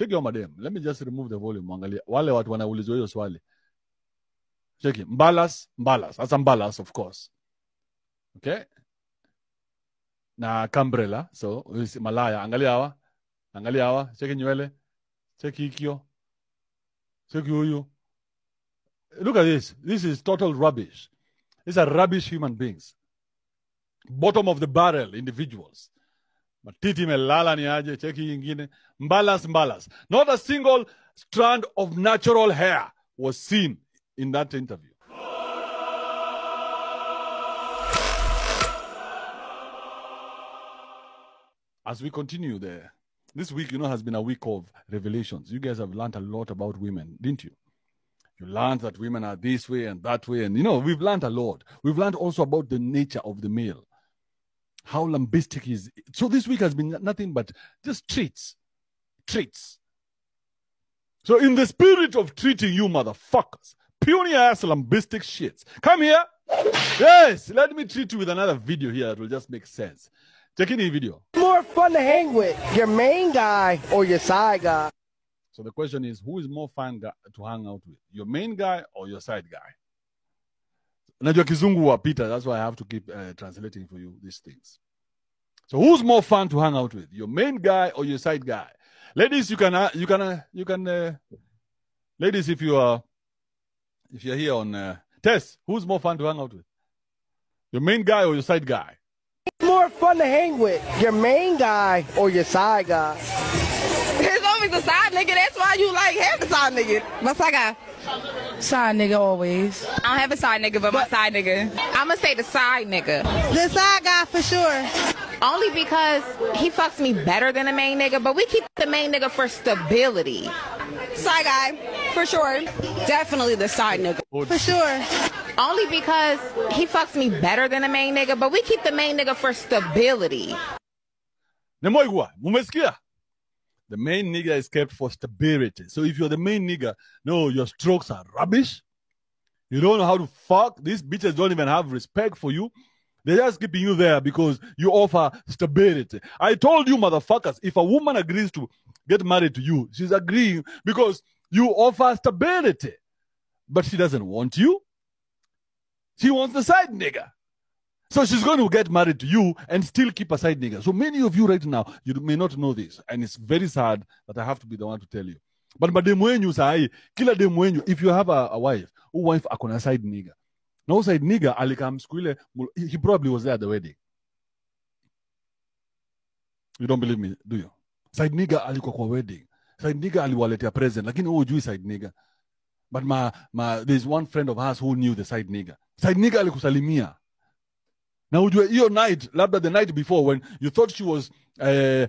Take your madam. Let me just remove the volume. Angalia. Wale watu wanaulizwa hiyo swali. Cheki. Mbalas, mbalas. That's mbalas, of course. Okay? Na Cambrella. So, Malaya. Angalia hawa. Angalia hawa. Cheki nywele. Cheki ikio. Cheki huyu. Look at this. This is total rubbish. These are rubbish human beings. Bottom of the barrel individuals. Matiti melala ni aje, cheki hii ingine. Mbalas mbalas. Not a single strand of natural hair was seen in that interview. As we continue there, this week, you know, has been a week of revelations. You guys have learned a lot about women, didn't you? You learned that women are this way and that way. And, you know, we've learned a lot. We've learned also about the nature of the male, how lambistic he is. So this week has been nothing but just treats. Treats. So, in the spirit of treating you motherfuckers, puny ass lambistic shits, come here. Yes, let me treat you with another video here that will just make sense. Check in the video. More fun to hang with, your main guy or your side guy? So the question is, who is more fun to hang out with, your main guy or your side guy? Najua kizungu wapita, that's why I have to keep uh, translating for you these things. So who's more fun to hang out with, your main guy or your side guy? Ladies, you can uh, you can uh, you can uh, ladies if you are if you're here on uh, Tess, who's more fun to hang out with, your main guy or your side guy? More fun to hang with, your main guy or your side guy? It's always the side nigga. That's why you like having side nigga. My side guy. Side nigga always. I don't have a side nigga, but my side nigga. I'ma say the side nigga. The side guy for sure. Only because he fucks me better than the main nigga, but we keep the main nigga for stability. Side guy, for sure. Definitely the side nigga. For sure. Only because he fucks me better than the main nigga, but we keep the main nigga for stability. Nemoigwa, mumesikia? The main nigga is kept for stability. So if you're the main nigga, no, your strokes are rubbish. You don't know how to fuck. These bitches don't even have respect for you. They're just keeping you there because you offer stability. I told you, motherfuckers, if a woman agrees to get married to you, she's agreeing because you offer stability. But she doesn't want you. She wants the side nigga. So she's going to get married to you and still keep a side nigga. So many of you right now, you may not know this. And it's very sad that I have to be the one to tell you. But mademu wenyu sahi, kila demu wenyu, if you have a, a wife, who wife akona side nigga. No side nigga alikam siku he probably was there at the wedding. You don't believe me, do you? Side nigga alikuwa kwa wedding. Side nigga aliwaletea present, lakini wewe hujui side nigga. But my, my, there's one friend of ours who knew the side nigga. Side nigga alikusalimia. Na ujue hiyo night labda the night before when you thought she was uh,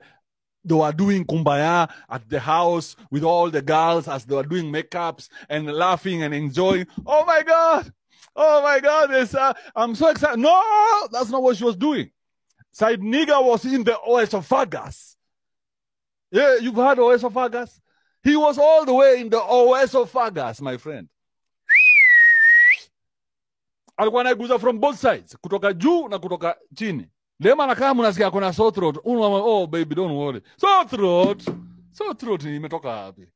they were doing kumbaya at the house with all the girls as they were doing makeups and laughing and enjoying. Oh my god! Oh my god uh, i'm so excited. No that's not what she was doing. Side nigga was in the oesophagus yeah you've heard oesophagus he was all the way in the oesophagus my friend alikuwa anaiguza from both sides kutoka juu na kutoka chini. Lema anakaa mnasikia akona sore throat. Unwa, oh baby don't worry. Sore throat? Sore throat imetoka wapi?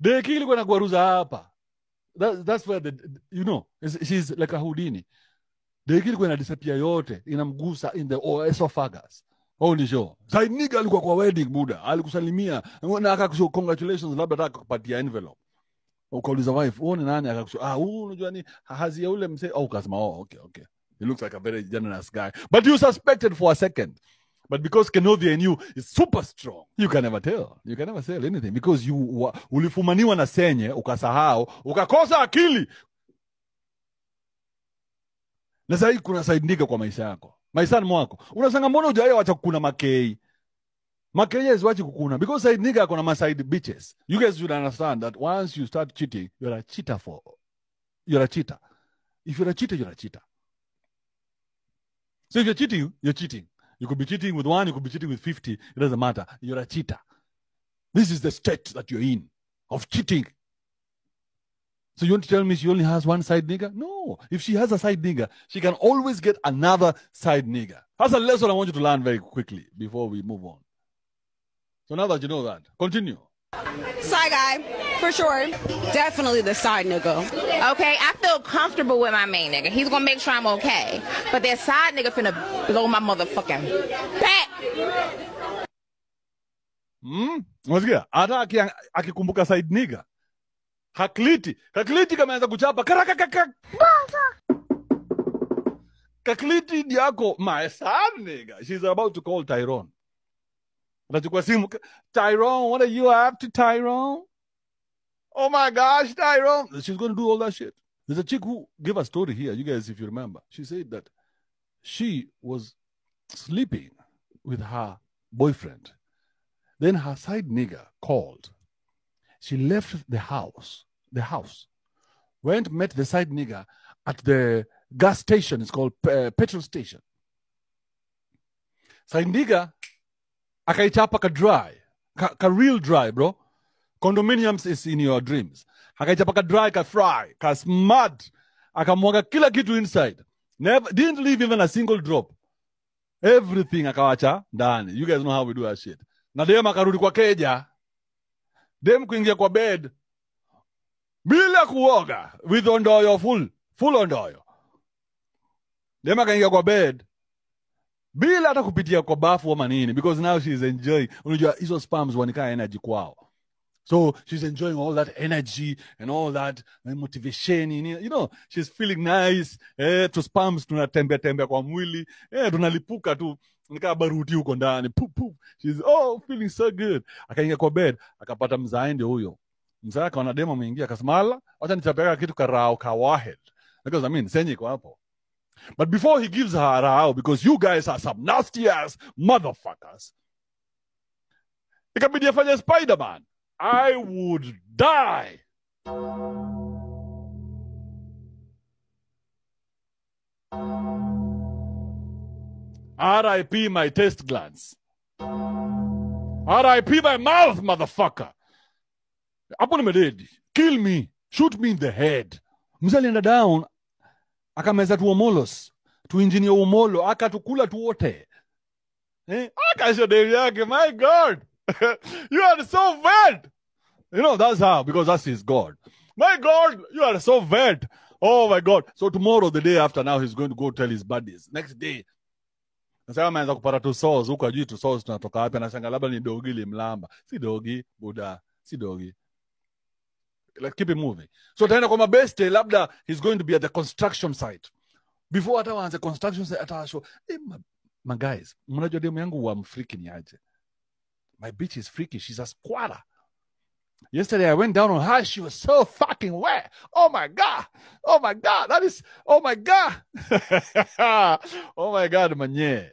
Deki ilikuwa inakuaruza hapa. That, that's where the you know she's like a houdini. Deki ilikuwa inadisappear yote inamgusa in the esophagus. Oh, ni show. Zainiga alikuwa kwa wedding muda, alikusalimia na akakusho congratulations, labda atakupatia envelope ukauliza wife uone nani? Akakusho ah huu unajua ni hazi ya ule mzee au ukasema oh okay okay. He looks like a very generous guy. But you suspected for a second. But because Kenovia in you is super strong you can never tell. You can never tell anything. Because you wa, ulifumaniwa na senye ukasahau ukakosa akili. Na sahii kuna side kwa maisha yako. Maishani mwako. Unasanga mbona ujawahi wacha kuna makei Makenya is wachi kukuna because side nigga akona ma side bitches. You guys should understand that once you start cheating, you're a cheater for you're a cheater. If you're a cheater, you're a cheater. So if you're cheating, you're cheating. You could be cheating with one, you could be cheating with 50, it doesn't matter. You're a cheater. This is the state that you're in of cheating. So you want to tell me she only has one side nigga? No. If she has a side nigga, she can always get another side nigga. That's a lesson I want you to learn very quickly before we move on. So now that you know that, continue. Side guy, for sure. Definitely the side nigga. Okay, I feel comfortable with my main nigga. He's gonna make sure I'm okay. But that side nigga finna blow my motherfucking back. Hmm? Unasikia? Hata aki- akikumbuka side nigga. Kakliti, kakliti kameanza kuchapa karakakaka. Kakliti ni yako my son nigga. She's about to call Tyrone. Anachukua simu. Tyrone, what are you up to, Tyrone? Oh my gosh, Tyrone. She's going to do all that shit. There's a chick who gave a story here, you guys, if you remember. She said that she was sleeping with her boyfriend. Then her side nigger called. She left the house, the house, went, met the side nigger at the gas station. It's called uh, petrol station. Side nigger akaichapa ka dry, ka, ka real dry, bro. Condominiums is in your dreams. Akaichapa ka dry, ka fry, ka smart. Akamwaga kila kitu inside. Never, didn't leave even a single drop. Everything akawacha ndani. You guys know how we do that shit. Na dem akarudi kwa keja. Dem kuingia kwa bed bila kuoga with ondoyo full, full ondoyo. Dem akaingia kwa bed bila hata kupitia kwa bafu ama nini because now she is enjoying. Unajua hizo spams wanikaa energy kwao. So she's enjoying all that energy and all that eh, motivation. You know, she's feeling nice. Eh, to spams tunatembea tembea kwa mwili. Eh, tunalipuka tu. Nikaa baruti huko ndani. Pup, pup. She's oh feeling so good. Akaingia kwa bed, akapata mzae ndio huyo. Mzae akaona demo ameingia akasema, "Ala, acha nitapeka kitu karao kawahed." Because I mean, senye iko hapo. But before he gives her rao, because you guys are some nasty ass motherfuckers, ikabidi afanye Spider-Man. I would die. R.I.P. my taste glands. R.I.P. my mouth, motherfucker. Hapo nimededi. Kill me. Shoot me in the head. Mzee down akameza tu omolos tuinjinia umolo akatukula tu wote. Eh? akasho demu yake my god! You are so bad you know that's how because that's his god. My god you are so bad oh my god! So tomorrow the day after now he's going to go tell his buddies. Next day sasa ameanza kupata tu sauce huko ajui tu sauce tunatoka wapi anashanga labda ni dogi limlamba. Si dogi buda si dogi like keep it moving. So ataenda kwa mabeste labda he's going to be at the construction site. Before hata waanze construction site atawasho hey, eh, my, my guys mnajua demu yangu wa mfriki ni aje? My bitch is freaky she's a squatter. Yesterday i went down on her she was so fucking wet. Oh my god oh my god that is oh my god. Oh my god manye.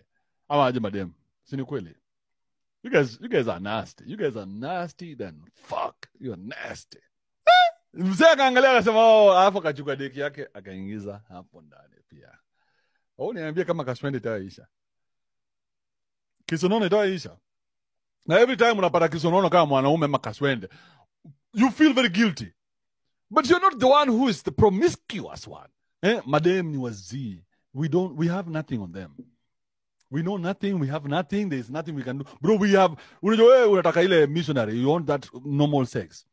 Ama aje madem si kweli? You guys you guys are nasty. You guys are nasty then fuck. You are nasty mzee akaangalia akasema oh, alafu akachukua deki yake akaingiza hapo ndani pia. Au niambie kama kaswende itaisha kisonono itaisha na every time unapata kisonono kama mwanaume ama kaswende you feel very guilty. But you're not the one who is the promiscuous one. Eh? madam ni wazii. We don't we have nothing on them. We know nothing we have nothing there is nothing we can do. Bro we have unajua wewe unataka ile missionary you want that normal sex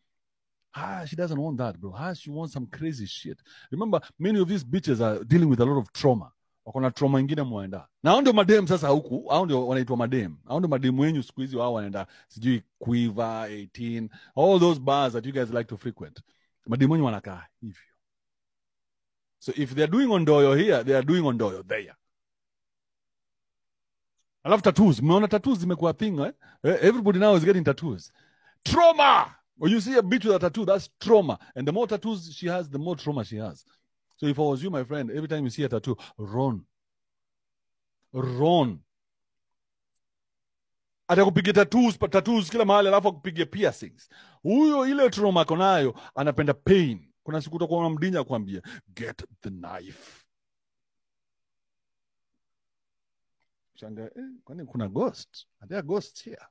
Ah, she doesn't want that, bro. Ah, she wants some crazy shit. Remember, many of these bitches are dealing with a lot of trauma. Wako na trauma ingine mwenda. Na hao ndio madem sasa huku, hao ndio wanaitwa madem. Hao ndio madem wenyu siku hizi wao wanaenda sijui Quiver, 18, all those bars that you guys like to frequent. Madem wenyu wanakaa hivyo. So if they're doing ondoyo here, they are doing ondoyo there. Alafu tattoos, mmeona tattoos zimekuwa thing eh? Eh, Everybody now is getting tattoos. Trauma! When you see a bitch with a tattoo, that's trauma. And the more tattoos she has, the more trauma she has. So if I was you, my friend, every time you see a tattoo, run. Run. atakupiga tattoos, tattoos kila mahali alafu akupiga piercings huyo ile trauma ako nayo anapenda pain kuna siku utakuwa unamdinya kuambia get the knife shanga eh, kwani kuna ghost are there ghosts here